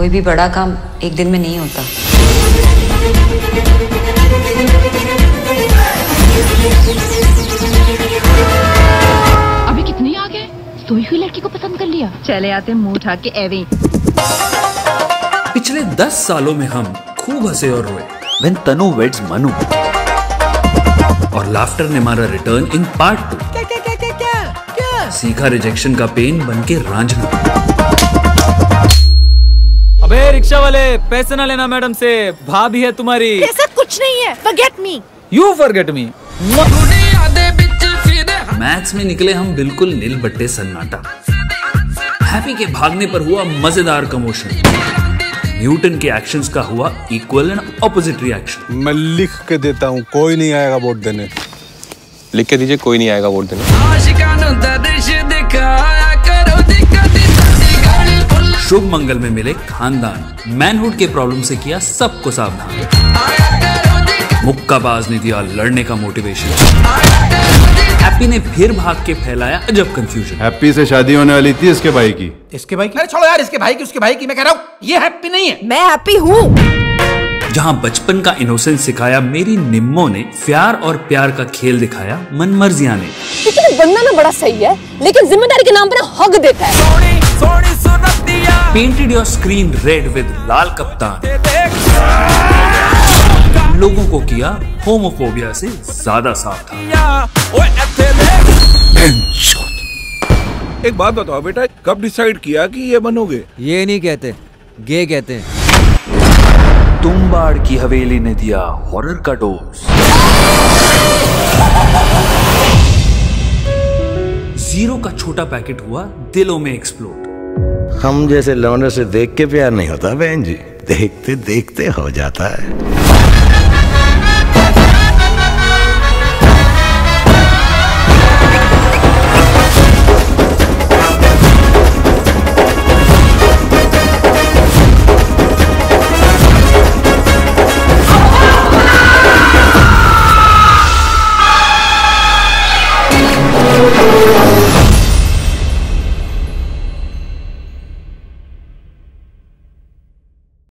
कोई भी बड़ा काम एक दिन में नहीं होता। अभी कितने आ गए सोई हुई लड़की को पसंद कर लिया। चले आते मुँह उठा के एवे। पिछले दस सालों में हम खूब हंसे और रोए। When Tanu weds Manu. और लाफ्टर ने मारा रिटर्न इन पार्ट टू क्या क्या क्या क्या क्या क्या? सीखा रिजेक्शन का पेन बन के रांझना। रिक्शा वाले पैसे ना लेना मैडम से भाभी है तुम्हारी। ऐसा कुछ नहीं है। Forget me you forget me maths में निकले हम बिल्कुल नील बट्टे सन्नाटा। हैप्पी के भागने पर हुआ मज़ेदार कमोशन न्यूटन के एक्शंस का हुआ इक्वल एंड ऑपोजिट रिएक्शन मैं लिख के देता हूँ कोई नहीं आएगा वोट देने। लिख के दीजिए कोई नहीं आएगा वोट देने। शुभ मंगल में मिले खानदान। मैनहुड के प्रॉब्लम से किया सबको सावधान। मुक्काबाज ने दिया लड़ने का मोटिवेशन हैप्पी ने फिर भाग के फैलाया अजब कंफ्यूजन हैप्पी से शादी होने वाली थी इसके भाई की। इसके भाई की? अरे छोड़ो यार इसके भाई की उसके भाई की मैं कह रहा हूँ ये हैप्पी नहीं है। मैं हैप्पी हूँ। जहाँ बचपन का इनोसेंस सिखाया मेरी निम्मो ने प्यार और प्यार का खेल दिखाया मन मर्जिया ने। लेकिन बंदा ना बड़ा सही है लेकिन ज़िम्मेदारी के नाम पर हक देता है। Painted your screen red with Laal Kaptaan. लोगों को किया होमोफोबिया से ज़्यादा सावधान एक बात बताओ बेटा कब डिसाइड किया कि ये बनोगे? ये नहीं कहते गे कहते हैं। तुम्बाड़ की हवेली ने दिया हॉरर का डोज ज़ीरो का छोटा पैकेट हुआ दिलों में एक्सप्लोड हम जैसे लौंडे से देख के प्यार नहीं होता, बहन जी। देखते देखते हो जाता है।